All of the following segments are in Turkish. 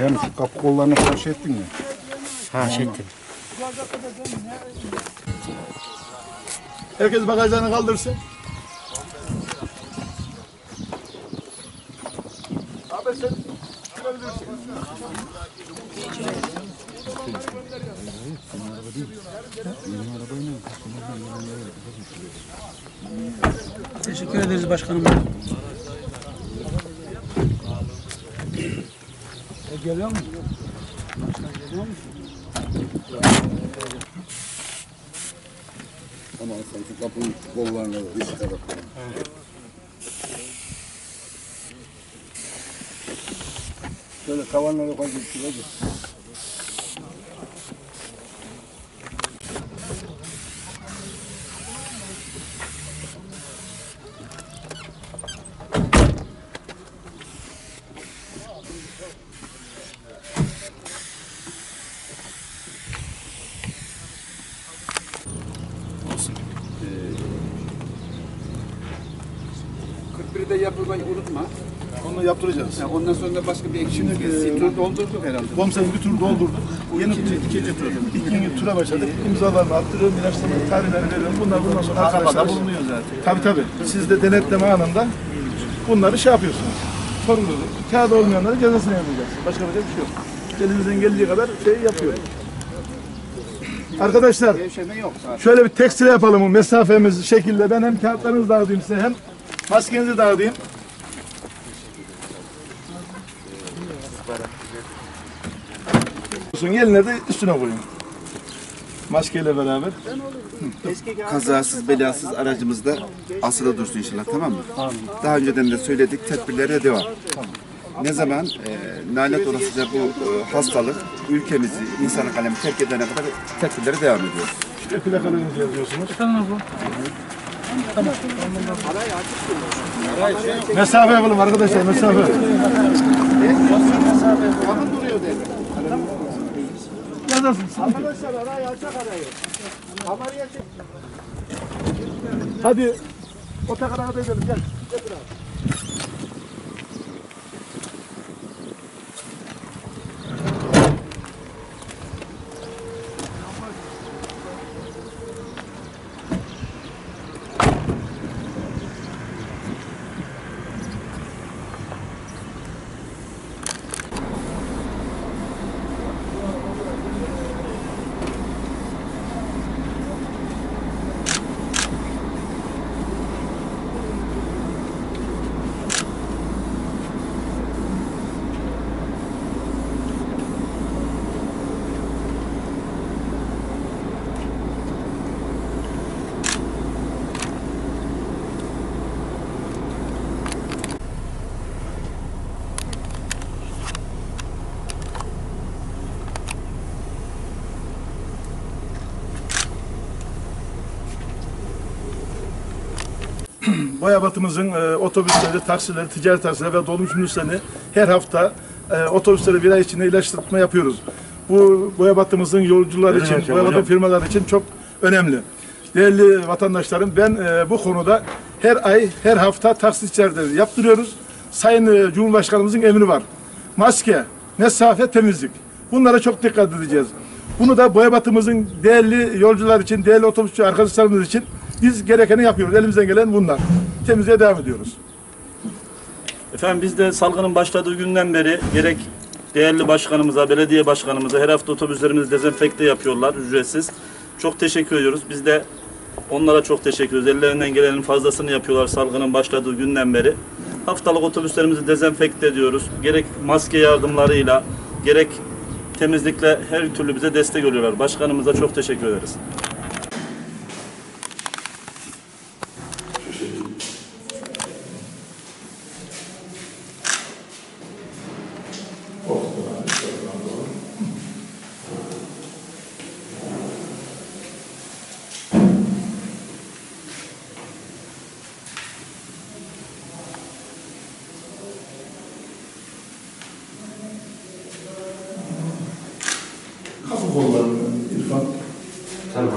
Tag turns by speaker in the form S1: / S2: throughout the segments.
S1: Yani şu kapı kollarını falan şey ettin mi?
S2: Ha şey ettim.
S3: Herkes bagajlarını kaldırsın. Abi sen çıkabilirsin.
S4: Teşekkür ederiz başkanım.
S1: Ama sen şu kapının kollarını üst tarafına. Şöyle tavanlara koy gitsin
S5: yapılmayı unutma.
S3: Onu yaptıracağız.
S5: Ya ondan sonra da başka bir ekşi
S3: Şimdi e,
S5: doldurduk herhalde.
S3: Komiserim bir tur doldurduk. Yeni tur, ikinci tur. İkinci tura başladık. İmzalarını attırıyorum, ilaçlama tarihlerini veriyorum. Bunlar bundan sonra arkadaşlar... bulunuyor zaten. Tabii tabii. Siz de denetleme anında bunları şey yapıyorsunuz. Sorumluluk. Kağıt olmayanların cezasını yapacaksınız. Başka bir şey yok. Elimizden geldiği kadar şey yapıyoruz. Arkadaşlar şöyle bir tekstil yapalım bu mesafemiz şekilde. Ben hem kağıtlarınızı dağıtayım size hem maskenizi dağıtayım. Olsun gelinleri de üstüne koyun. Maskeyle beraber.
S6: kazasız belasız aracımızda asılı dursun inşallah tamam mı? Daha önceden de söyledik tedbirlere devam. Ne zaman e, lanet olasıca bu e, hastalık ülkemizi, insanı kalemi terk edene kadar tedbirlere devam ediyoruz.
S3: İşte plakalarınızı yazıyorsunuz. Mesafe yapalım arkadaşlar mesafe. Yazarsın. Arkadaşlar arayı açak arayı. Kameraya çek. Hadi otogar'a kadar edelim gel. Getir abi. Boyabatımızın e, otobüsleri, taksileri, ticaret taksileri ve dolmuş minibüslerini her hafta e, otobüslere bir ay içinde ilaçlatma yapıyoruz. Bu Boyabatımızın yolcular için, Boyabatı firmalar için çok önemli. Değerli vatandaşlarım ben e, bu konuda her ay, her hafta taksitçilerde yaptırıyoruz. Sayın e, Cumhurbaşkanımızın emri var. Maske, mesafe, temizlik. Bunlara çok dikkat edeceğiz. Bunu da Boyabatımızın değerli yolcular için, değerli otobüsçü arkadaşlarımız için biz gerekeni yapıyoruz. Elimizden gelen bunlar. Temizliğe devam ediyoruz.
S7: Efendim biz de salgının başladığı günden beri gerek değerli başkanımıza, belediye başkanımıza her hafta otobüslerimizi dezenfekte yapıyorlar ücretsiz. Çok teşekkür ediyoruz. Biz de onlara çok teşekkür ediyoruz. Ellerinden gelenin fazlasını yapıyorlar salgının başladığı günden beri. Haftalık otobüslerimizi dezenfekte ediyoruz. Gerek maske yardımlarıyla, gerek temizlikle her türlü bize destek oluyorlar. Başkanımıza çok teşekkür ederiz.
S3: kollarını İrfan. Tamam.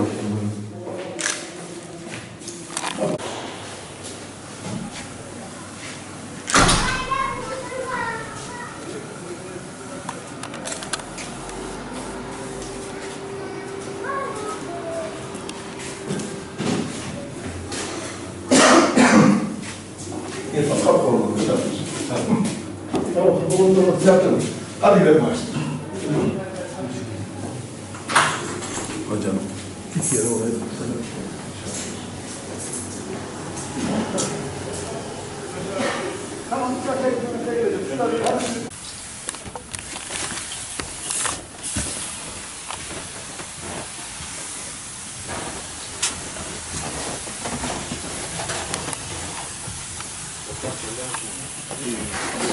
S3: İrfan kalk oğlum. Şey tamam. Tamam. Oğlum da yaptım. Hadi ver maçı. Hocam. Yere oraya.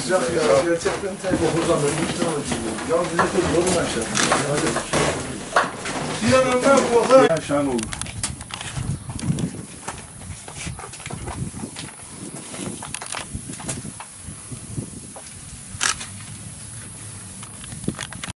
S3: Sıcak ya. Gerçekten tek okuldan ölmüştüm. Ya bize de zorun aşağı. Diğer önden korkar. Şahane olur.